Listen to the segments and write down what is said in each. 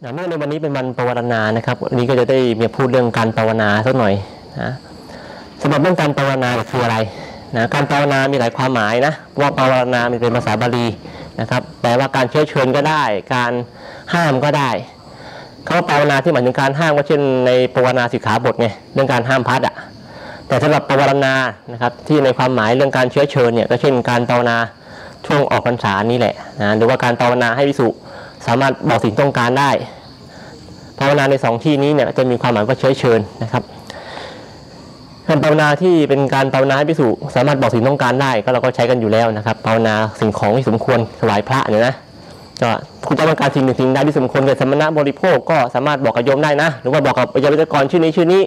เนื่องในวันนี้เป็นวันภาวนานะครับวันนี้ก็จะได้มีพูดเรื่องการภาวนาสักหน่อยนะสำหรับเรื่องการภาวนาคืออะไรนะการภาวนามีหลายความหมายนะว่าภาวนาเป็นภาษาบาลีนะครับแปลว่าการเชื้อเชิญก็ได้ การห้ามก็ได้คำว่าภาวนาที่หมายถึงการห้ามก็เช่นในภาวนาสิกขาบทไงเรื่องการห้ามพัดอะแต่สำหรับภาวนานะครับที่ในความหมายเรื่องการเชื้อเชิญเนี่ยก็เช่นการภาวนาช่วงออกพรรษานี่แหละนะหรือว่าการภาวนาให้วิสุ สามารถบอกสิ่งต้องการได้ภาวนาในสองที่นี้เนี่ยจะมีความหมายว่าเชื้อเชิญนะครับการภาวนาที่เป็นการภาวนาให้พิสุสามารถบอกสิ่งต้องการได้ ก็เราก็ใช้กันอยู่แล้วนะครับภาวนาสิ่งของที่สมควรถวายพระเนี่ยนะก็คุณต้องการสิ่งหนึ่งสิ่งใดที่สมควรแก่สมณะบริโภคก็สามารถบอกกับโยมได้นะ หรือว่าบอกกับยาวิจกรชื่อนี้ชื่อนี้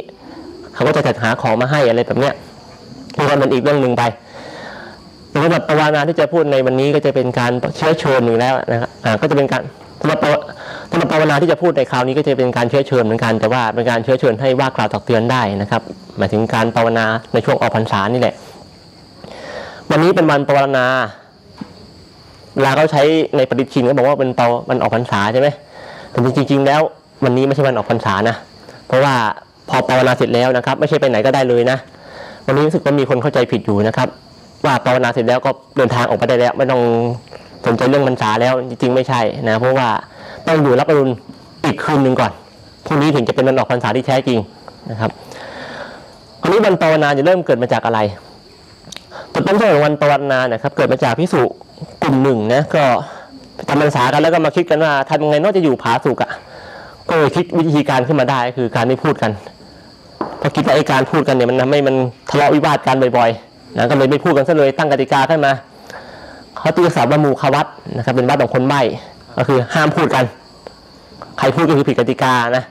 เขาก็จะจัดหาของมาให้อะไรแบบเนี้ยนี่ก็เป็นอีกเรื่องหนึ่งไปสำหรับภาวนาที่จะพูดในวันนี้ก็จะเป็นการเชื้อเชิญหนึ่งแล้วนะครับอ่าก็จะเป็นการ สำหรับสำหรับภาวนาที่จะพูดในคราวนี้ก็จะเป็นการเชื้อเชิญเหมือนกันแต่ว่าเป็นการเชื้อเชิญให้ว่ากล่าวตักเตือนได้นะครับ หมายถึงการภาวนาในช่วงออกพรรษานี่แหละ วันนี้เป็นวันภาวนาเวลาเขาใช้ในปฏิชินก็บอกว่าเป็นเปาวันออกพรรษาใช่ไหมแต่จริง ๆ แล้ว วันนี้ไม่ใช่วันออกพรรษานะ เพราะว่าพอภาวนาเสร็จแล้วนะครับ ไม่ใช่ไปไหนก็ได้เลยนะ วันนี้รู้สึกว่ามีคนเข้าใจผิดอยู่นะครับ ว่าภาวนาเสร็จแล้วก็เดินทางออกไปได้แล้ว ไม่ต้อง นใจเรื่องพรรษาแล้วจริงๆไม่ใช่นะเพราะว่าต้องอยู่รับอรุณอีกคืนหนึ่งก่อนพรุ่งนี้ถึงจะเป็นวันออกพรรษาที่แท้จริงนะครับคราวนี้วันภาวนาจะเริ่มเกิดมาจากอะไรต้นต้นของวันภาวนาเนะครับเกิดมาจากพิสุกลุ่มหนึ่งนะก็ทำพรรษากันแล้วก็มาคิดกันว่าทำยังไงนอกจะอยู่ผาสุกอะก็เลยคิดวิธีการขึ้นมาได้คือการไม่พูดกันพอคิดว่าไอ้การพูดกันเนี่ยมันทำให้มันทะเลาะวิวาทกันบ่อยๆนะก็เลยไม่พูดกันซะเลยตั้งกติกาขึ้นมา เขาตีสาวว่ามูควัตนะครับ เป็นวัดของคนใบ้ก็คือห้ามพูดกัน ใครพูดก็คือผิดกติกานะ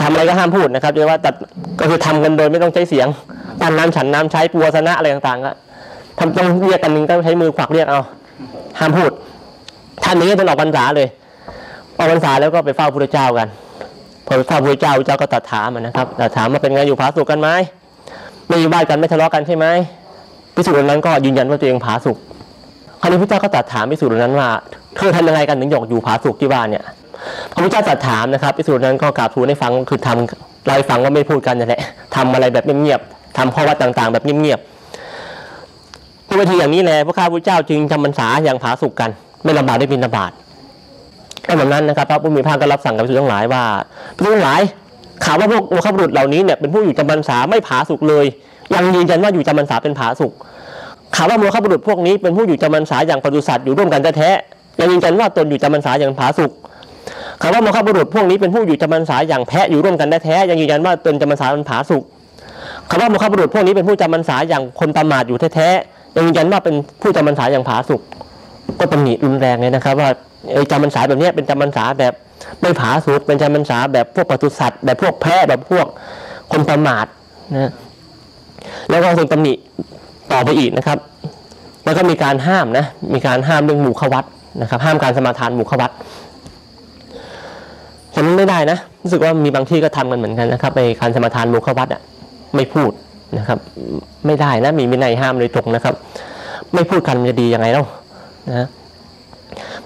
ทำอะไรก็ห้ามพูดนะครับเรียกว่าตัดก็คือทำกันโดยไม่ต้องใช้เสียงปั้นน้ำฉันน้ำใช้ปัวสนะอะไรต่างๆก็ทำต้องเรียกกันหนึ่งก็ใช้มือขวักเรียกเอาห้ามพูด ท่านนี้จะออกพรรษาเลยออกพรรษาแล้วก็ไปเฝ้าพระเจ้ากันพอไปเฝ้าพระเจ้าพระเจ้าก็ตรัสถามนะครับตรัสถามมาเป็นไงอยู่ผาสุกกันไหมไม่อยู่บ้านกันไม่ทะเลาะกันใช่ไหมพิสุทธิ์นั้นก็ยืนยันว่าตัวเองผาสุก คราวนี้พระเจ้าก็ตรัสถามพิสุทธิ์นั้นว่าเธอทำยังไงกันถึงหยกอยู่ผาสุกที่บ้านเนี่ยพระพุทธเจ้าตรัสถามนะครับพิสุทธิ์นั้นก็กราบทูลให้ฟังคือทำเราฟังว่าไม่พูดกันนั่นแหละทำอะไรแบบเงียบๆทำข้อวัดต่างๆ แบบเงียบๆด้วยวิธีอย่างนี้แหละพระข้าพุทธเจ้าจึงจำพรรษาอย่างผาสุกกัน ไม่ลำบากได้บินลำบากก็แบบนั้นนะครับพระผู้มีพระก็รับสั่งกับพิสุทธิ์ทั้งหลายว่าพิสุทธิ์ทั้งหลายข่าวว่าพวกโอคบุรุษเหล่านี้เนี่ยเป็นผู้อยู่จำพรรษาไม่ผาสุกเลย ยังยืนยันว่าอยู่จำพรรษาเป็นผาสุก ข่าวว่าโมฆะบุรุษพวกนี้เป็นผู้อยู่จำพรรษาอย่างปฏิสัตว์อยู่ร่วมกันแท้ๆยังยืนยันว่าตนอยู่จำพรรษาอย่างผาสุกข่าวว่าโมฆะบุรุษพวกนี้เป็นผู้อยู่จำพรรษาอย่างแพะอยู่ร่วมกันแท้ๆยังยืนยันว่าตนจำพรรษาเป็นผาสุกข่าวว่าโมฆะบุรุษพวกนี้เป็นผู้จำพรรษาอย่างคนประมาทอยู่แท้ๆยังยืนยันว่าเป็นผู้จำพรรษาอย่างผาสุกก็ตำหนิรุนแรงเลยนะครับ ว่าไอ้จำพรรษาแบบนี้เป็นจำพรรษาแบบไม่ผาสุกเป็นจำพรรษาแบบพวกปศุสัตว์แบบพวกแพะแบบพวกคนประมาทนะแล้วก็ทรงตำหนิ ต่อไปอีกนะครับแล้วก็มีการห้ามนะ มีการห้ามเรื่องหมู่ขวัตนะครับ ห้ามการสมาทานหมู่ขวัตฉันไม่ได้นะ รู้สึกว่ามีบางที่ก็ทำกันเหมือนกันนะครับในการสมาทานหมู่ขวัตอะ ไม่พูดนะครับ ไม่ได้นะ มีวินัยห้ามโดยตรงนะครับ ไม่พูดกันมันจะดียังไงเล่านะ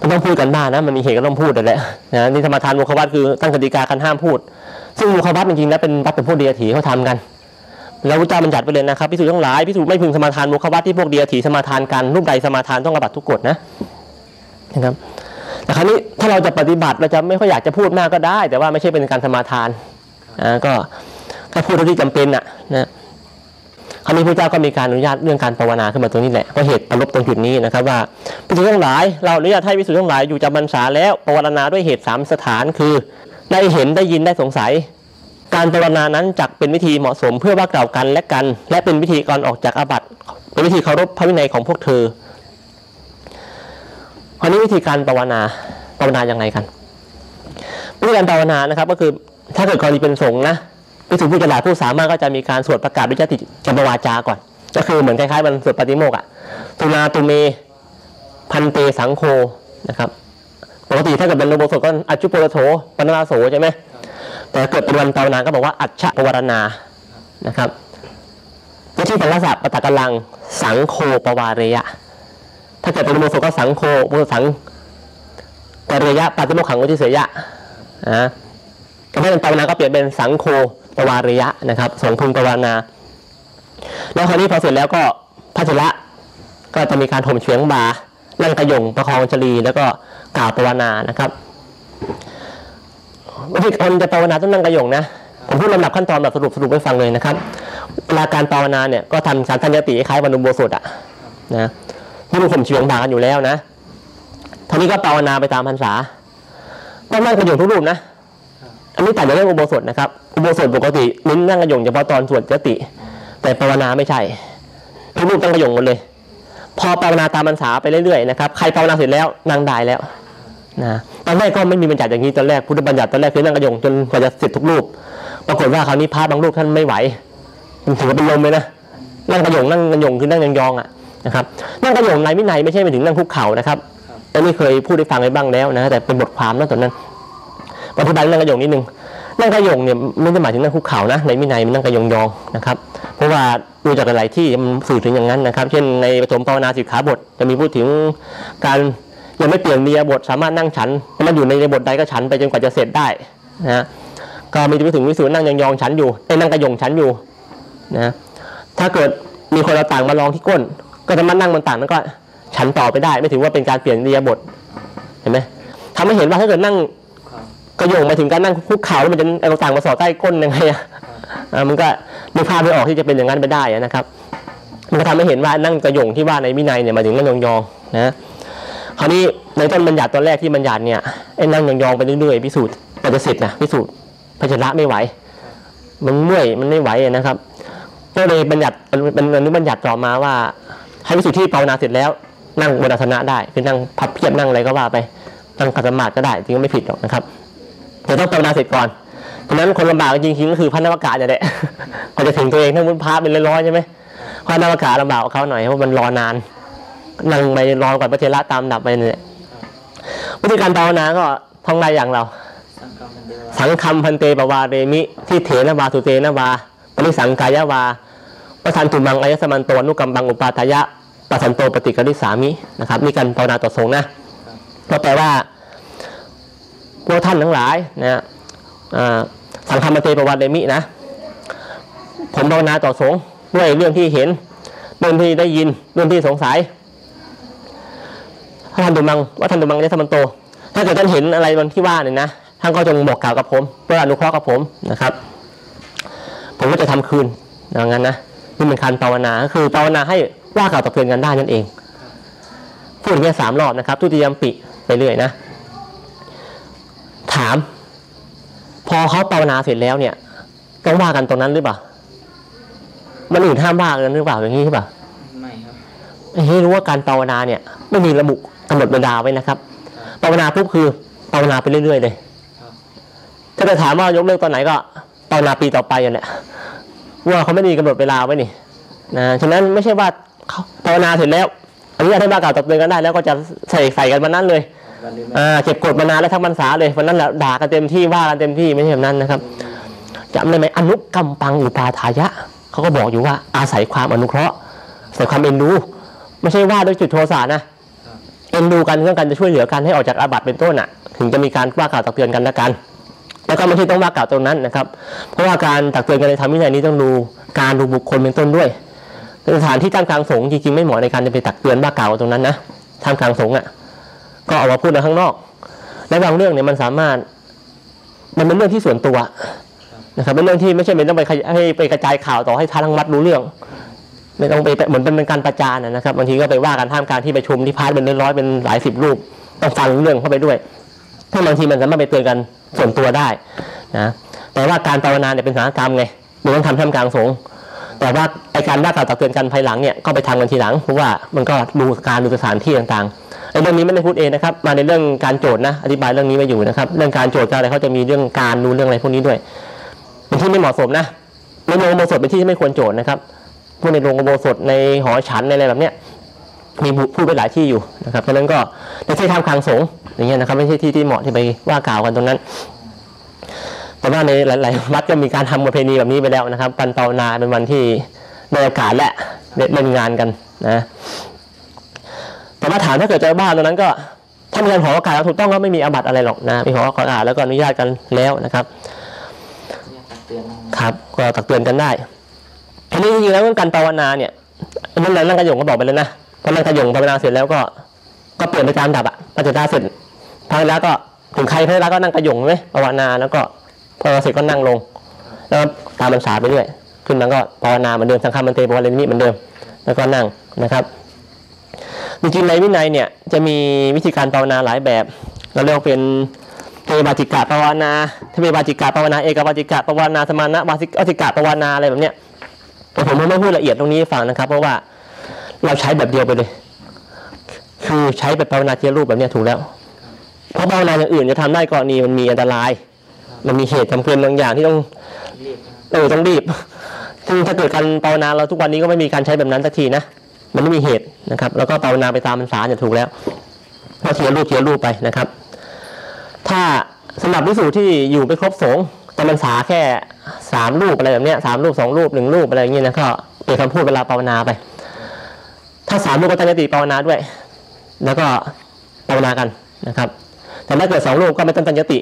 มันต้องพูดกันบ้างนะ มันมีเหตุก็ต้องพูดแต่แหละนะนี่สมาทานหมู่ขวัตคือตั้งกติกาการห้ามพูด ซึ่งหมู่ขวัตจริงๆแล้วเป็นวัดเป็นพวกเดียถีเขาทำกัน แล้วพระเจ้าบัญญัติไปเลยนะครับพิสูจน์ทั้งหลายพิสูจน์ไม่พึงสมาทานมุขวัตที่พวกเดียถีสมาทานกันรูปใดสมาทานต้องระบัดทุกกฎนะนะครับแต่ครั้นี้ถ้าเราจะปฏิบัติเราจะไม่ค่อยอยากจะพูดมากก็ได้ แต่ว่าไม่ใช่เป็นการสมาทานอ่าก็แค่พูดเท่าที่จำเป็นน่ะนะคราวนี้พระเจ้าก็มีการอนุญาตเรื่องการภาวนาขึ้นมาตรงนี้แหละเพราะเหตุประลบตรงจุดนี้นะครับว่าพิสูจน์ทั้งหลาย เราอนุญาตให้พิสูจน์ทั้งหลายอยู่จำพรรษาแล้วภาวนาด้วยเหตุสามสถานคือ ได้เห็นได้ยินได้สงสัย การภาวนานั้นจักเป็นวิธีเหมาะสมเพื่อว่ากล่าวกันและกัน และเป็นวิธีก่อนออกจากอาบัติเป็นวิธีเคารพพระวินัยของพวกเธอคราวนี้วิธีการภาวนาภาวนาอยังไงกันวิธีการภาวนานะครับ ก็คือถ้าเกิดกรณีเป็นสงฆ์นะผู้ถึงผู้ฉลาผู้สามารถก็จะมีการสวดประกาศวิจติจำวาจาก่อน ก็คือเหมือนคล้ายๆมันสวดปฏิโมกข์อะตุนาตุเม พันเตสังโฆนะครับปกติถ้าเกิดเป็นโลโบสถก็อัจจุโปรโถปนาโสใช่ไหม แต่เกิดเป็นวันภาวนาก็บอกว่าอัจฉปวารณานะครับวิธีปัญญาศาสตร์ปตะกลังสังโคปวาเรยะ ถ้าเกิดเป็นโมโสก็สังโคโมสังกเรยะปาติโมขังวิธิเสยะนะการให้ภาวนาก็เปลี่ยนเป็นสังโฆปวารยะนะครับสงพึงปวารณาแล้วคราวนี้พอเสร็จแล้วก็พระเถระก็จะมีการถมเฉียงบานั่งกระยงประคองชลีแล้วก็กล่าวปวารณานะครับ วิธีคนจะภาวนาต้องนั่งกระยงนะผมพูดลำดับขั้นตอนแบบสรุปสรุปให้ฟังเลยนะครับเวลาการภาวนาเนี่ยก็ทำการทัญญติคล้ายวันุโบสถอะนะที่มันข่มเฉียงบากันอยู่แล้วนะทีนี้ก็ภาวนาไปตามพรรษาต้องนั่งกระยงทุกรูปนะอันนี้แต่างจากเรื่องอุโบสถนะครับอุโบสถปกติเน้นนั่งกระยงเฉพาะตอนสวดยติ แต่ภาวนาไม่ใช่ทุกรูปตั้งกระยงหมดเลย พอภาวนาตามพรรษาไปเรื่อยๆนะครับใครภาวนาเสร็จแล้วนั่งได้แล้ว นะตอนแรกก็ไม่มีบัญญัติอย่างนี้ตอนแรกพุทธบัญญัติตอนแรกคือนั่งกระยงจนกว่าจะเสร็จทุกรูป ปรากฏว่าคราวนี้พระบางรูปท่านไม่ไหวถือว่าเป็นลมเลยนะนั่งกระยงนั่งกระยงคือนั่งยองๆอะนะครับนั่งกระยงในวินัยไม่ใช่ไปถึงนั่งคุกเข่านะครับอันนี้เคยพูดให้ฟังไปบ้างแล้วนะแต่เป็นบทความนะตอนนั้นอธิบายเรื่งกระยงนิดนึงนั่งกระยงเนี่ยไม่ได้หมายถึงนั่งคุกเข่านะในวินัยมันนั่งกระยงยองนะครับเพราะว่าดูจากหลายๆที่มันสื่อถึงอย่างนั้นนะครับ เช่นในปฐมภาวนาสิกขาบทจะมีพูดถึงการ ยังไม่เปลี่ยนเรียบทสามารถนั่งฉันมันอยู่ในบทใดก็ฉันไปจนกว่าจะเสร็จได้นะก็มีถึงวิสูตรนั่งยองๆฉันอยู่ไอ้นั่งกระยงฉันอยู่นะถ้าเกิดมีคนเอาต่างมาลองที่ก้น ก็สามารถนั่งบนต่างนั้นก็ฉันต่อไปได้ ไม่ถือว่าเป็นการเปลี่ยนเรียบทเห็นไหมทำให้เห็นว่าถ้าเกิดนั่งกระโยงไปถึงการนั่งคุกเข่าแล้วมันจะเอาต่างมาสอดใต้ก้นยังไงอะอ่ามันก็นึกภาพไม่ออกที่จะเป็นอย่างนั้นไปได้นะครับ มันก็ทำให้เห็นว่านั่งกระโยงที่ว่าในวินัยเนี่ยมาถึงนั่งยองๆนะ คราวนี้ในต้นบัญญัติตอนแรกที่บัญญัติเนี่ยไอ้นั่งยองๆไปเรื่อยๆพิสูจน์มันจะเสร็จนะพิสูจน์พชระไม่ไหว มันเมื่อยมันไม่ไหวนะครับ ก็เลยบัญญัติเป็นอนุบัญญัติต่อมาว่า ให้พิสูจน์ที่ภาวนาเสร็จแล้ว นั่งบนอาสนะได้คือนั่งพับเพียบนั่งอะไรก็ว่าไปนั่งขัดสมาธิก็ได้จริงก็ไม่ผิดหรอกนะครับแต่ต้องภาวนาเสร็จก่อนเพราะนั้นคนลำบากจริงๆก็คือพระนวากาศเนี่ยแหละพอจะถึงตัวเองทั้งบุญพาเป็นร้อยๆใช่ไหมพระนวากาศลำบากเขาหน่อยเพราะมันรอนาน นั่งไปรอก่อนพระเทระตามดับไปเนี่ยวิธีการภาวนาก็ท่องได้อย่างเรา สังกรรมมันเดียวสังคำพันเตปวาเรมิ ที่เถนวาสุเตนวาปริสังกายวาปทันตุมังอายสมันโตนุกรรมบังอุปาทายะปสันโตปฏิกริสามินะครับนี่การภาวนาต่อสงฆ์นะก็แปลว่าพวกท่านทั้งหลายนะอ่าสังคมพันเตปวาเรมินะ ผมภาวนาต่อสงฆ์ด้วยเรื่องที่เห็น เรื่องที่ได้ยิน เรื่องที่สงสัย พระทันตุมังว่าทันตุมังอายสมันโต ถ้าเกิดท่านเห็นอะไรบนที่ว่าเนี่ยนะท่านก็จงบอกกล่าวกับผมเพื่ออนุเคราะห์กับผมนะครับ ผมก็จะทำคืนอย่างนั้นนะนี่เป็นการภาวนาก็คือภาวนาให้ว่ากล่าวตักเตือนกันได้นั่นเองพูดอย่างนี้ยสามรอบนะครับ ทุติยมปิไปเรื่อยนะ ถาม พอเขาภาวนาเสร็จแล้วเนี่ย ต้องว่ากันตรงนั้นหรือเปล่ามันอื่นห้ามว่ากันหรือเปล่าอย่างนี้ใช่ป่ะไม่ครับให้รู้ว่าการภาวนาเนี่ย ไม่มีระบุ กำหนดเวลาไว้นะครับภาวนาปุ๊บคือภาวนาไปเรื่อยๆเลยครับถ้าจะถามว่ายกเลิกตอนไหนก็ภาวนาปีต่อไปอย่างเนี้ยว่าเขาไม่ได้มีกำหนดเวลาไว้นี่นะฉะนั้นไม่ใช่ว่าเขาภาวนาเสร็จแล้ว อันนี้ให้มากล่าวตักเตือนกันได้ แล้วก็จะใส่ใส่กันวันนั้นเลยวันลืมอ่าเก็บกดมานานแล้วทั้งพรรษาเลยวันนั้นแหละด่ากันเต็มที่ว่ากันเต็มที่ไม่ใช่แบบนั้นนะครับจำได้ไหมอนุกรรมปังอุปาทายะเขาก็บอกอยู่ว่าอาศัยความอนุเคราะห์อาศัยความเอ็นดู ไม่ใช่ว่าด้วยจุดโทสะนะ เอ็นดูกันเรื่องกันจะช่วยเหลือกันให้ออกจากอาบัติเป็นต้นอะ ถึงจะมีการว่ากล่าวตักเตือนกันละกันแล้วก็ไม่ใช่ต้องว่ากล่าวตรงนั้นนะครับ เพราะว่าการตักเตือนกันในธรรมวินัยนี้ต้องดูการดูบุคคลเป็นต้นด้วยสถานที่ท่ามกลางสงฆ์จริงๆไม่เหมาะในการจะไปตักเตือนว่ากล่าวตรงนั้นนะท่ามกลางสงฆ์อะ ก็เอามาพูดในข้างนอกและบางเรื่องเนี่ยมันสามารถ มันเป็นเรื่องที่ส่วนตัวนะครับเป็นเรื่องที่ไม่ใช่เป็นต้องไปให้ไปกระจายข่าวต่อให้ทั้งวัดรู้เรื่อง ไม่ต้องไปเหมือนเป็นการประจานนะครับบางทีก็ไปว่ากันท่ามกลางที่ประชุมที่พาร์ทเป็นร้อยๆเป็นหลายสิบรูปต้องฟังเรื่องเข้าไปด้วย ถ้าบางทีมันสามารถไปเตือนกันส่วนตัวได้นะแต่ว่าการภาวนาเนี่ยเป็นสาธกรรมไงมันต้องทำท่ามกลางสงฆ์แต่ว่าไอการว่ากล่าวตักเตือนกันภายหลังเนี่ยก็ไปทำกันทีหลังเพราะว่ามันก็ดูการดูสถานที่ต่างๆไอเรื่องนี้ไม่ได้พูดเองนะครับ มาในเรื่องการโจทย์นะอธิบายเรื่องนี้ไว้อยู่นะครับ เรื่องการโจทย์การอะไรเขาจะมีเรื่องการดูเรื่องอะไรพวกนี้ด้วยเป็นที่ไม่เหมาะสมนะในโรงโมสถเป็นที่ที่ไม่ควรโจทย์นะครับ พวกในโรงอโบสถในหอฉันในอะไรแบบเนี้ยมีพูดไปหลายที่อยู่นะครับเพราะนั้นก็ไม่ใช่ทำคลังสงฆ์อย่างเงี้ยนะครับไม่ใช่ที่ที่เหมาะที่ไปว่ากล่าวกันตรงนั้น แต่ว่าในหลาย ๆ วัดก็มีการทำประเพณีแบบนี้ไปแล้วนะครับปันเปานาเป็นวันที่ในโอกาสและเล่นงานกันนะแต่ว่าถามถ้าเกิดเจอบ้านตรงนั้นก็ถ้ามีการขอโอกาสถูกต้องก็ไม่มีอาบัติอะไรหรอกนะมีขอโอกาสแล้วก็อนุญาตกันแล้วนะครับเนี่ยตักเตือนนะครับก็ตักเตือนกันได้ ทีนี้จริงๆแล้วเรื่องการภาวนาเนี่ยนั่นแหละนั่งกระยงก็บอกไปเลยนะพอนั่งกระยงภาวนาเสร็จแล้วก็ก็เปลี่ยนไปตามดับอะปัจจุบันเสร็จพอแล้วก็ถึงใครพอแล้วก็นั่งกระยงไหมภาวนาแล้วก็พอเสร็จก็นั่งลง แล้วตามพรรษาไปเรื่อยขึ้นมาก็ภาวนาเหมือนเดิมสังฆมันเตปวารณิมิเหมือนเดิม แล้วก็นั่งนะครับจริงๆในวินัยเนี่ยจะมีวิธีการภาวนาหลายแบบเราเรียกเป็นเทวาจิกะภาวนาเทวาจิกะภาวนาเอกวาจิกะภาวนาสมานะวาสิวาจิกะภาวนาอะไรแบบเนี้ย แต่ผมไม่พูดละเอียดตรงนี้ให้ฟังนะครับ เพราะว่าเราใช้แบบเดียวไปเลย คือใช้แบบภาวนาเทียรูปแบบนี้ถูกแล้ว เพราะภาวนาอย่างอื่นจะทำได้กรณีมันมีอันตราย มันมีเหตุจำเป็นบางอย่างที่ต้องรีบเออต้องรีบซึ่งถ้าเกิดการภาวนาเราทุกวันนี้ก็ไม่มีการใช้แบบนั้นสักทีนะ มันไม่มีเหตุนะครับ แล้วก็ภาวนาไปตามพรรษาจะถูกแล้วก็เทียรูปเทียรูปไปนะครับ ถ้าสำหรับวิสูที่อยู่ไม่ครบสงฆ์จำพรรษาแค่ สามรูปอะไรแบบเนี้ยสามรูปสองรูปหนึ่งรูปอะไรอย่างเงี้ยนะก็เป็นคำพูดเวลาภาวนาไป ถ้าสามรูปก็ตั้งใจติภาวนาด้วย แล้วก็ภาวนากันนะครับ แต่ถ้าเกิดสองรูปก็ไม่ต้องตั้งใจติ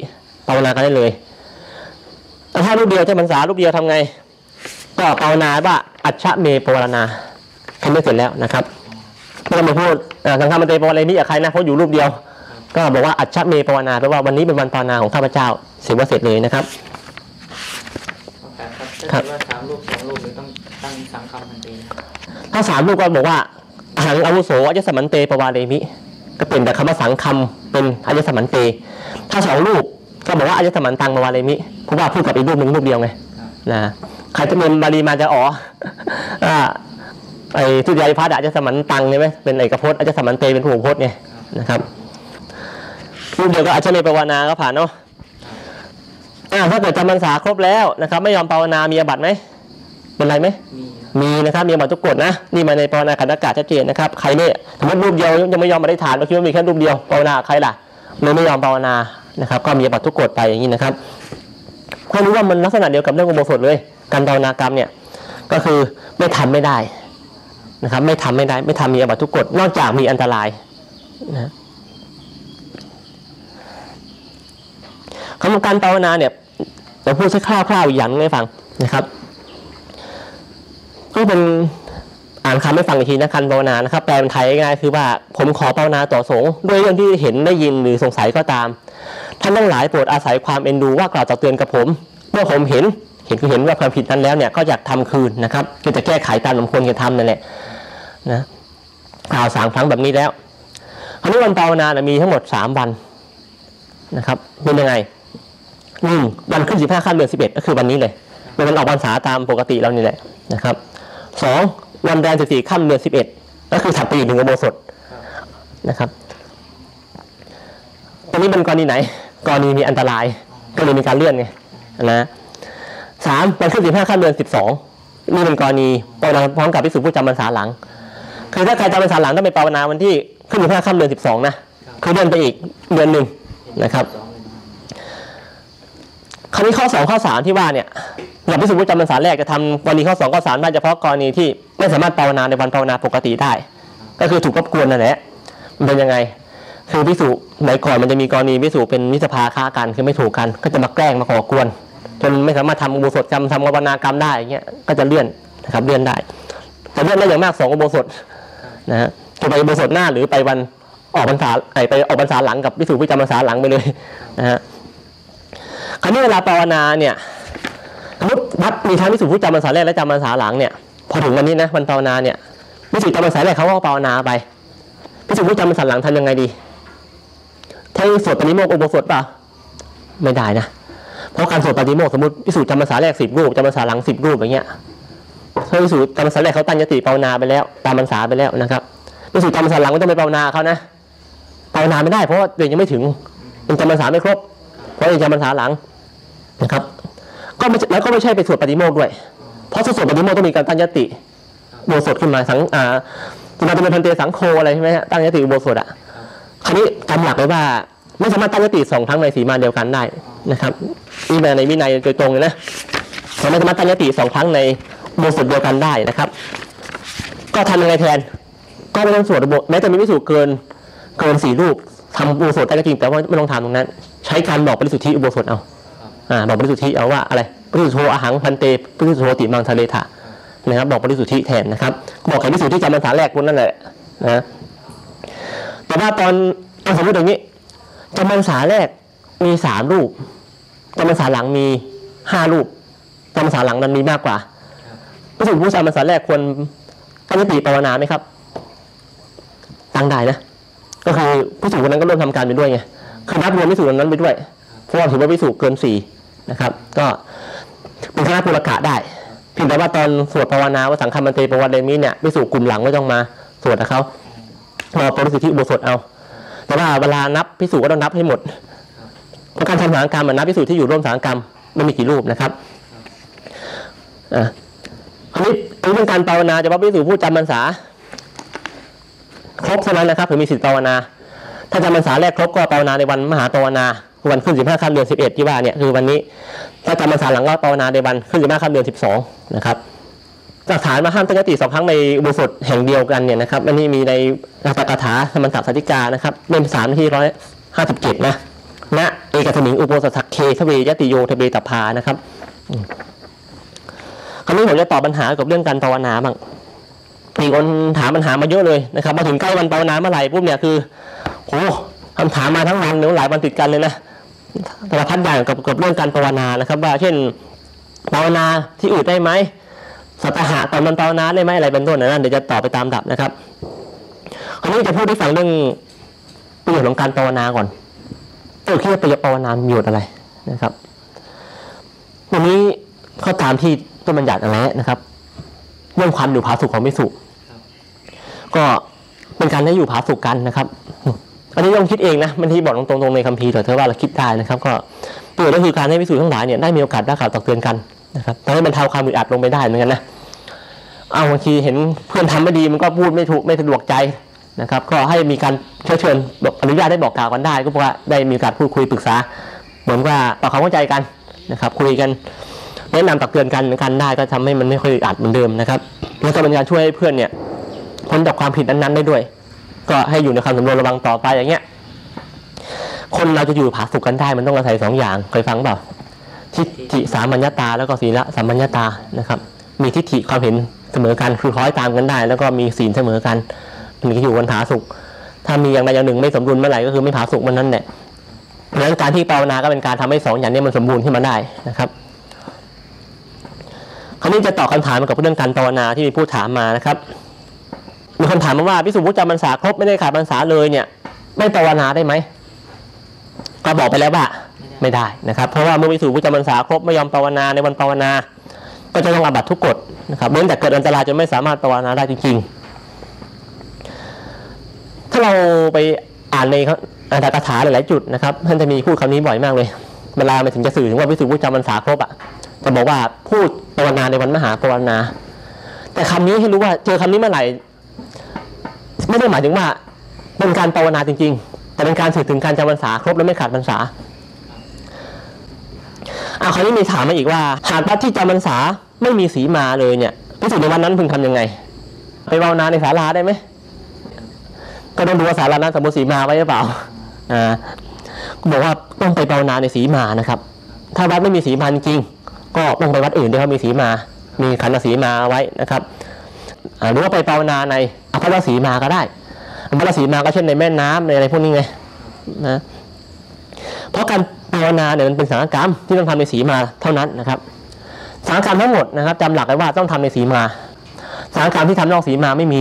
ภาวนากันได้เลยแต่ถ้ารูปเดียวใช้พรรษารูปเดียวทำไง ก็ภาวนาว่าอัจฉเมปวารณาทำไม่เสร็จแล้วนะครับไม่ต้องมาพูดอ่าสังฆมันเตปวารณีกับใครนะเพราะอยู่รูปเดียว ก็บอกว่าอัจฉเมปวารณาแปลว่าวันนี้เป็นวันภาวนาของข้าพเจ้าเสร็จว่าเสร็จเลยนะครับ โอกาสครับ ครั ถ้าบเกิดว่าสามรูปสองรูปหรือต้องตั้งสังคำมันเองถ้าสามรูปก็บอกว่าอาหารอาวุโสอัจฉสมันเตปวารเมิ ก็เป็นแต่คำว่าสังคำเป็นอัจฉสมันเต ถ้าสองรูปก็บอกว่าอัจฉสมันตังปวารเมิเพราะว่าพูดกับอีกรูปหนึ่งรูปเดียวไงนะใครจะเป็นบาลีมาจะอ๋ออ่าไอ้ทุติยพัฒน์อาจจะสมันตังใช่ไหมเป็นเอกพจน์อาจจะสมันเตเป็นผู้พจน์ไงนะครับรูปเดียวก็อาจจะไม่ภาวนาก็ผ่านเนาะ อ่าถ้าเกิดจำพรรษาครบแล้วนะครับ ไม่ยอมภาวนามีอาบัติไหมเป็นไรไหมมีมีนะครับมีอาบัติทุกกฎนะ นี่มาในภาวนาขันธ์อากาศชัดเจนนะครับใครเนี่ยสมมติรูปเดียวยังไม่ยอมมาได้ฐานเราคิดว่ามีแค่รูปเดียวภาวนาใครล่ะเลยไม่ยอมภาวนานะครับ ก็มีอาบัติทุกกฎไปอย่างนี้นะครับให้รู้ว่ามันลักษณะเดียวกับเรื่องอุโบสถเลย การภาวนากรรมเนี่ยก็คือไม่ทำไม่ได้นะครับ ไม่ทำไม่ได้ ไม่ทำมีอาบัติทุกกฎนอกจากมีอันตรายนะ คำว่าการภาวนาเนี่ยเราพูดแค่คร่าวๆอีกอย่างหนึงให้ฟังนะครับก็เป็นอ่านคำให้ฟังอีกทีนะการภาวนานะครับ แปลเป็นไทยง่ายคือว่าผมขอภาวนาต่อสงฆ์ด้วยเรื่องที่เห็นได้ยินหรือสงสัยก็ตามท่านทั้งหลายโปรดอาศัยความเอ็นดูว่ากล่าวตักเตือนกับผมเมื่อผมเห็นเห็นคือเห็นว่าความผิดนั้นแล้วเนี่ยก็อยากทำคืนนะครับคือจะแก้ไขตามสมควรจะทำนั่นแหละนะกล่าวสามครั้งแบบนี้แล้วคราวนี้วันภาวนานะมีทั้งหมดสามวันนะครับเป็นยังไง หนึ่งวันขึ้นสิบห้าค่ำเดือนสิบเอ็ดก็คือวันนี้เลยเป็นวันออกพรรษาตามปกติเรานี่แหละนะครับสองวันแรมสิบสี่ค่ำเดือนสิบเอ็ดก็คือถัดไปอีกหนึ่งอุโบสถนะครับตรงนี้เป็นกรณีไหนกรณีมีอันตรายก็เลยมีการเลื่อนไงนะสามวันขึ้นสิบห้าค่ำเดือนสิบสองนี่เป็นกรณีภาวนาพร้อมกับพิสูจน์ผู้จำพรรษาหลังคือถ้าใครจำพรรษาหลังต้องไปภาวนาวันที่ขึ้นสิบห้าค่ำเดือนสิบสองนะคือเลื่อนไปอีกเดือนหนึ่งนะครับ คราวนี้ข้อสองข้อสามที่ว่าเนี่ยกับพิสูจน์จำพรรษาแรกจะทำวันนี้ข้อสองข้อสามได้เฉพาะกรณีที่ไม่สามารถภาวนาในวันภาวนาปกติได้ ก็คือถูกรบกวนนั่นแหละมันเป็นยังไง คือพิสูจไหนก่อนมันจะมีกรณีพิสูจเป็นมิสภาค้ากันคือไม่ถูกกัน ก็จะมาแกล้งมาก่อกวน จนไม่สามารถทำอุโบสถกรรมทำภาวนากรรมได้อย่างเงี้ยก็จะเลื่อนนะครับเลื่อนได้แต่เลื่อนได้อย่างมากสองอุโบสถนะฮะจะไปอุโบสถหน้าหรือไปวันออกพรรษาไอไปออกพรรษาหลังกับพิสูจผู้จำพรรษาหลังไปเลยนะฮะ คราวนี้เวลาภาวนาเนี่ยสมมติวัดมีทั้งพิสูจผู้จำพรรษาแรกและจำพรรษาหลังเนี่ยพอถึงวันนี้นะวันภาวนาเนี่ยพิสูจจำพรรษาแรกเขาก็ภาวนาไปพิสูจผู้จำพรรษาหลังทำยังไงดีถ้าสวดปฏิโมกข์อุโบสถเปล่าไม่ได้นะเพราะการสวดปฏิโมกข์สมมติพิสูจน์จำพรรษาแรกสิบรูปจำพรรษาหลังสิบรูปอย่างเงี้ยถ้าพิสูจน์จำพรรษาแรกเขาตั้งยติภาวนาไปแล้วตามพรรษาไปแล้วนะครับพิสูจน์จำพรรษาหลังไม่ต้องไปภาวนาเขานะภาวนาไม่ได้เพราะว่าเด็กยังไม่ถึงยังจำพรรษาไม่ครบ เพราะยังจำพรรษาหลังนะครับ ก็ไม่แล้วก็ไม่ใช่ไปสวดปฏิโมกข์ด้วย เพราะสวดปฏิโมกข์ต้องมีการตั้งยติโบสถขึ้นมาสังอ่าจะมาเป็นพันเตสังโฆอะไรใช่ไหมฮะตั้งยติอุโบสถอะคราวนี้จำหลักไว้ว่าไม่สามารถตั้งยติสองครั้งในสีมาเดียวกันได้นะครับนี่มาในวินัยโดยตรงเลยนะเราไม่สามารถตั้งยติสองครั้งในโบสถเดียวกันได้นะครับ ก็ทำยังไงแทน ก็ไม่ต้องสวดโบสถแม้จะมีวิสูจเกินเกินสี่รูป ทำอุโบสถได้ก็จริงแต่ว่าไม่ต้องทำตรงนั้น ใช้การบอกปริสุทธิอุโบสถเอาครับอ่าบอกปริสุทธิเอาว่าอะไรปริสุทธิโธอาหังพันเตปริสุทธิโธติมังทะเลถะนะครับบอกปริสุทธิแทนนะครับบอกแค่ปริสุทธิจำพรรษาแรกคนนั่นแหละนะแต่ว่าตอนเอาสมมติอย่างนี้จำพรรษาแรกมีสามรูปจำพรรษาหลังมีห้ารูปจำพรรษาหลังนั้นมีมากกว่าปริสุทธิผู้จำพรรษาแรกควรตั้งสติภาวนาไหมครับ ตั้งได้นะ ก็คือพิสูจน์คนนั้นก็ร่วมทำการไปด้วยไงคือนับรวมพิสูจน์คนนั้นไปด้วยเพราะว่าถือว่าพิสูจน์เกินสี่นะครับ ก็เป็นคณะปุรกะได้เพียงแต่ว่าตอนสวดภาวนาว่าสังฆมันเตปวัตเดมิเนี่ยพิสูจน์กลุ่มหลังไม่ต้องมาสวดกับเขามาปริสุทธิอุโบสถเอา แต่ว่าเวลานับพิสูจน์ก็ต้องนับให้หมดเพราะการทำสังฆกรรมมันนับพิสูจน์ที่อยู่ร่วมสังฆกรรมไม่มีกี่รูปนะครับอ่าคราวนี้อันนี้เป็นการภาวนาจะว่าพิสูจน์ผู้จำพรรษา ครบเท่านั้นนะครับถึงมีสิทธิภาวนา ถ้าจำพรรษาแรกครบก็ภาวนาในวันมหาภาวนาคือวันขึ้น15ค่ำเดือน11ที่ว่าเนี่ยคือวันนี้ ถ้าจำพรรษาหลังก็ภาวนาในวันขึ้น15ค่ำเดือน12นะครับจากฐานมาห้ามตั้งยติสองครั้งในอุโบสถแห่งเดียวกันเนี่ยนะครับอันนี้มีในรัตกถาธรรมศัพท์สัตติกานะครับเล่มสามที่ร้อยห้าสิบเจ็ดนะณเอกสมิงอุโบสถเคทเวยติโยทเบตพานะครับคราวนี้ผมจะตอบปัญหาเกี่ยวกับเรื่องการภาวนาบ้าง มีคนถามปัญหามาเยอะเลยนะครับมาถึงใกล้วันภาวนาเมื่อไหร่ปุ๊บเนี่ยคือโหคำถามมาทั้งวันหรือหลายวันติดกันเลยนะแต่ละพัดอย่างกับกับเรื่องการภาวนานะครับ ว่าเช่นภาวนาที่อื่นได้ไหมสัตหะตอนมันภาวนาได้ไหมอะไรเป็นต้นนะนั่นเดี๋ยวจะตอบไปตามดับนะครับคราวนี้จะพูดให้ฟังเรื่องประโยชน์ของการภาวนาก่อนเออคิดว่าประโยชน์ภาวนาประโยชน์อะไรนะครับวันนี้เขาตามที่ต้นบัญญัติอะไรนะครับ เรื่องความอยู่ผาสุกของพิสุ ก็เป็นการได้อยู่ผาสุกกันนะครับ อันนี้ต้องคิดเองนะมันที่บอกตรงๆในคัมภีร์แต่เธอว่าเราคิดได้นะครับ ก็ประโยชน์ก็คือการให้พิสูจน์ทั้งหลายเนี่ยได้มีโอกาสได้ข่าวตักเตือนกันนะครับทำให้บรรเทาความอึดอัดลงไปได้เหมือนกันนะเอาบางทีเห็นเพื่อนทำไม่ดีมันก็พูดไม่ถูกไม่สะดวกใจนะครับ ก็ให้มีการเชิญเชิญอนุญาตได้บอกกล่าวกันได้ ก็เพราะว่าได้มีการพูดคุยปรึกษา เหมือนว่าปรับความเข้าใจกันนะครับ คุยกันแนะนำตักเตือนกันกันได้ก็ทำให้มันไม่ค่อยอึดอัดเหมือนเดิมนะครับแล้วก็เป็นการช่วยให้เพื่อนเนี่ย พ้นจากความผิดนั้นๆได้ด้วย ก็ให้อยู่ในความสำรวมระวังต่อไปอย่างเงี้ย คนเราจะอยู่ผาสุกกันได้มันต้องอาศัยสองอย่างเคยฟังเปล่าทิฏฐิสามัญญาตา แล้วก็ศีลสามัญญาตานะครับ มีทิฏฐิความเห็นเสมอกันคือคล้อยตามกันได้ แล้วก็มีศีลเสมอกันมันก็อยู่กันผาสุกถ้ามีอย่างใดอย่างหนึ่งไม่สมดุลเมื่อไหร่ก็คือไม่ผาสุกมันนั่นแหละเพราะนั้นการที่ภาวนาก็เป็นการทำให้สองอย่างนี้มันสมบูรณ์ขึ้นมาได้นะครับคราวนี้จะตอบคำถามเกี่ยวกับเรื่องการภาวนาที่มีผู้ถามมานะครับ มีคนถามมาว่าพิสุผู้จำพรรษาครบไม่ได้ขาดพรรษาเลยเนี่ย ไม่ภาวนาได้ไหมก็บอกไปแล้วว่าไม่ได้นะครับ เพราะว่าเมื่อพิสุผู้จำพรรษาครบไม่ยอมภาวนาในวันภาวนา ก็จะต้องอาบัตทุกกฎนะครับเว้นแต่เกิดอันตรายจนไม่สามารถภาวนาได้จริงๆ ถ้าเราไปอ่านในอัตถกถาหลายๆจุดนะครับท่านจะมีพูดคำนี้บ่อยมากเลย เวลาไปถึงจะสื่อถึงว่าพิสุผู้จำพรรษาครบอะจะบอกว่าพูดภาวนาในวันมหาภาวนา แต่คำนี้ให้รู้ว่าเจอคำนี้เมื่อไหร่ ไม่ได้หมายถึงว่าเป็นการภาวนาจริง ๆ แต่เป็นการสื่อถึงการจำพรรษาครบและไม่ขาดพรรษาอ่าคราวนี้มีถามมาอีกว่า หากพระที่จำพรรษาไม่มีสีมาเลยเนี่ยพิสูจน์ในวันนั้นพึงทำยังไง ไปภาวนาในศาลาได้ไหมก็ต้องดูว่าศาลานั้นสมมติสีมาไว้หรือเปล่าอ่าบอกว่าต้องไปภาวนาในสีมานะครับ ถ้าวัดไม่มีสีมาจริงก็ต้องไปวัดอื่นที่เขามีสีมา มีขันธสีมาไว้นะครับอ่าหรือว่าไปภาวนาใน อภัสสีมาก็ได้อภัสสีมาก็เช่นในแม่น้ำในอะไรพวกนี้ไงนะเพราะการภาวนาเนี่ยมันเป็นสังฆกรรมที่ต้องทำในสีมาเท่านั้นนะครับ สังฆกรรมทั้งหมดนะครับจำหลักไว้ว่าต้องทำในสีมา สังฆกรรมที่ทำนอกสีมาไม่มี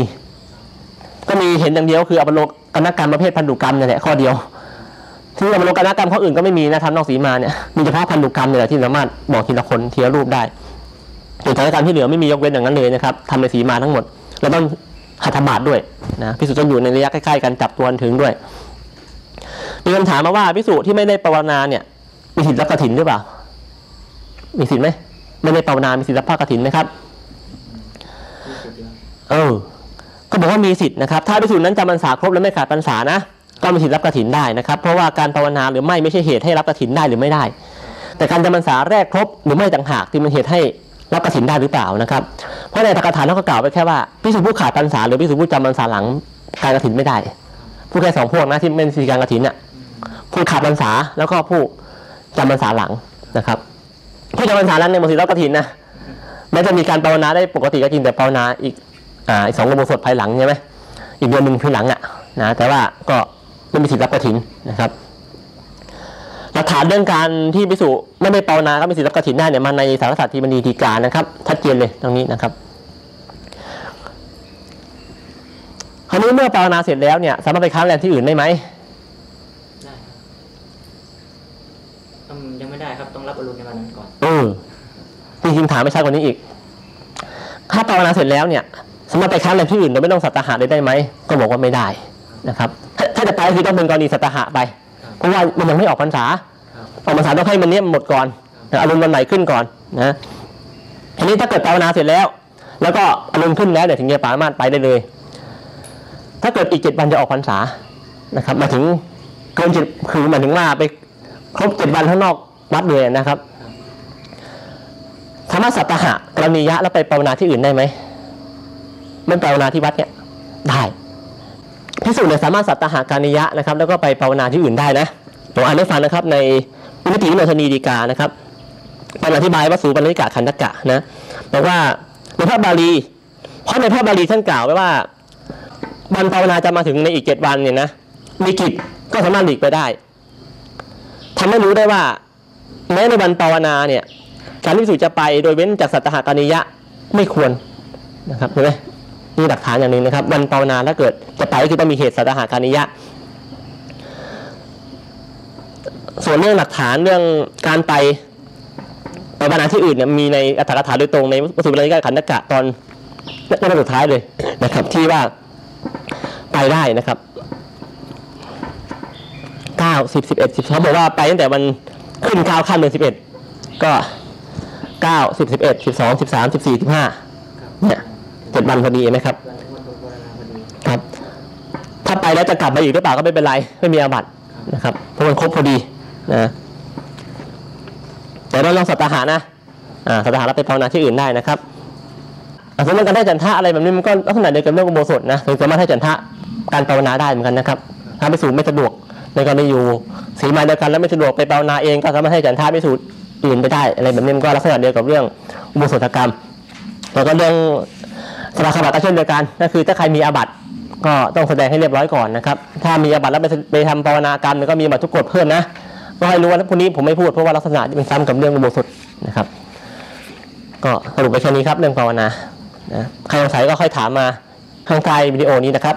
ก็มีเห็นอย่างเดียวคืออภิโลกกนกรรมประเภทพันธุกรรมนี่แหละข้อเดียว ที่อภิโลกกนกรรมข้ออื่นก็ไม่มีนะทำนอกสีมาเนี่ยมีเฉพาะพันธุกรรมเนี่ยแหละที่สามารถบอกทีละคนทีละรูปได้ส่วนสังฆกรรมที่เหลือไม่มียกเว้นอย่างนั้นเลยนะครับทำในสีมาทั้งหมดแล้วต้อง หัตถบาทด้วยนะพิสูจน์ต้องอยู่ในระยะใกล้ๆกันจับตัวถึงด้วย มีคำถามมาว่าพิสูจน์ที่ไม่ได้ภาวนาเนี่ยมีสิทธิ์รับกฐินหรือเปล่า มีสิทธิ์ไหมไม่ได้ภาวนา มีสิทธิ์รับผ้ากฐินไหมครับรู้สึกยังเออ ก็บอกว่ามีสิทธิ์นะครับ ถ้าพิสูจน์นั้นจำพรรษาครบและไม่ขาดพรรษานะ ก็มีสิทธิ์รับกฐินได้นะครับ เพราะว่าการภาวนาหรือไม่ไม่ใช่เหตุให้รับกฐินได้หรือไม่ได้ แต่การจำพรรษาแรกครบหรือไม่ต่างหากที่มันเหตุให้ รับกฐินได้หรือเปล่านะครับ เพราะในตรกฐานเขาก็กล่าวไว้แค่ว่าพิสูจน์ผู้ขาดพรรษาหรือพิสูจน์ผู้จำพรรษาหลังการกฐินไม่ได้ ผู้แค่สองพวกนะที่เป็นสีการกระถินเนี่ยผู้ขาดพรรษาแล้วก็ผู้จำพรรษาหลังนะครับผู้จำพรรษาหลังในยบางทีรับกระถินนะแม้จะมีการภาวนาได้ปกติก็จริงแต่ภาวนาอีกอ่าอีกสองกบสดภายหลังใช่ไหมอีกเดือนหนึ่งภายหลังอะนะแต่ว่าก็ไม่มีสิทธิ์รับกระถินนะครับ กฐานเรื่องการที่พิสูจไม่ได้ภาวนาก็มีสิทธิ์รับกระถินได้เนี่ยมาในสารสัตย์ทีมณีดีกานะครับชัดเจนเลยตรงนี้นะครับคราวนี้เมื่อภาวนาเสร็จแล้วเนี่ยสามารถไปค้างแรมที่อื่นได้ไหมได้ครับต้องยังไม่ได้ครับต้องรับอรุณในวันนั้นก่อนเออจริงๆถามไม่ชัดกว่านี้อีก ถ้าภาวนาเสร็จแล้วเนี่ยสามารถไปค้างแรมที่อื่นโดยไม่ต้องสัตหะเลยได้ไหมก็บอกว่าไม่ได้นะครับ ถ้าถ้าจะไปก็คือต้องเป็นกรณีสัตหะไปเพราะว่ามันยังไม่ออกพรรษาครับ ออกพรรษาต้องให้มันเนี้ยหมดก่อนอารมณ์วันไหนขึ้นก่อนนะทีนี้ถ้าเกิดภาวนาเสร็จแล้ว แล้วก็อารมณ์ขึ้นแล้วเดี๋ยวถึงจะสามารถไปได้เลย ถ้าเกิดอีกเจ็ดวันจะออกพรรษานะครับ มาถึงเกินเจ็ดคือหมายถึงว่าไปครบเจ็ดวันข้างนอกวัดเลยนะครับสามารถสัตหะกรณียะแล้วไปภาวนาที่อื่นได้ไหมไม่ภาวนาที่วัดเนี่ยได้พิสูจน์เนี่ยสามารถสัตหะกรนิยะนะครับ แล้วก็ไปภาวนาที่อื่นได้นะผมอ่านให้ฟังนะครับใน มติวิโนชนีดีกานะครับเป็นอธิบายว่าสูปนิกะขันธกะนะบอกว่าในพระบาลี เพราะในพระบาลีท่านกล่าวไว้ว่าวันภาวนาจะมาถึงในอีกเจ็ดวันเนี่ยนะมีกิจก็สามารถหลีกไปได้ทำให้รู้ได้ว่า แม้ในวันภาวนาเนี่ยการที่สุจะไปโดยเว้นจากสัตหากานิยะไม่ควรนะครับเห็นไหมนี่หลักฐานอย่างหนึ่งนะครับ วันภาวนาถ้าเกิดจะไปก็คือต้องมีเหตุสัตหากานิยะ ส่วนเรื่องหลักฐานเรื่องการไปไปภาวนาที่อื่นเนี่ยมีในอัตถกถาโดยตรงในวัตถุบริกาขันธกะตอนนตอนสุดท้ายเลยนะครับ ที่ว่าไปได้นะครับเก้าสิบสิบเอ็ดสิบเขาบอกว่าไปตั้งแต่วันขึ้นเก้าข้ามเดือนสิบเอ็ดก็เก้าสิบสิบเอ็ดสิบสองสิบสามสิบสี่สิบห้าเนี่ยเจ็ดวันพอดีไหมครับ ครับ ถ้าไปแล้วจะกลับมาอีกหรือเปล่าก็ไม่เป็นไร ไม่มีอาบัตินะครับเพราะมันครบพอดี นะแต่เราลองสัตหานะอ่าสัตหาเราไปภาวนาที่อื่นได้นะครับสมมติการได้จันทะอะไรแบบนี้มันก็ลักษณะเดียวกับเรื่องอุโบสถนะถึงสามารถให้จันทะการภาวนาได้เหมือนกันนะครับถ้าไปสู่ไม่สะดวกในการณีอยู่สีมาเดียวกันแล้วไม่สะดวกไปภาวนาเองก็สามารถให้จันทะไปสู่อื่นไปได้อะไรแบบนี้มันก็ลักษณะเดียวกับเรื่องอุโบสถกรรมแล้วก็เรื่องสมาคบัตก็เช่นเดียวกันก็คือถ้าใครมีอาบัติก็ต้องแสดงให้เรียบร้อยก่อนนะครับ ถ้ามีอาบัติแล้วไปไปทำภาวนากรรมเนี่ยก็มีอาบัติทุกกฎเพิ่มนะ ก็ให้รู้ว่าพวกนี้ผมไม่พูดเพราะว่าลักษณะจะเป็นซ้ำกับเรื่องอุโบสถนะครับ ก็สรุปไปแค่นี้ครับเรื่องภาวนานะใครสงสัยก็ค่อยถามมาข้างใต้วิดีโอนี้นะครับ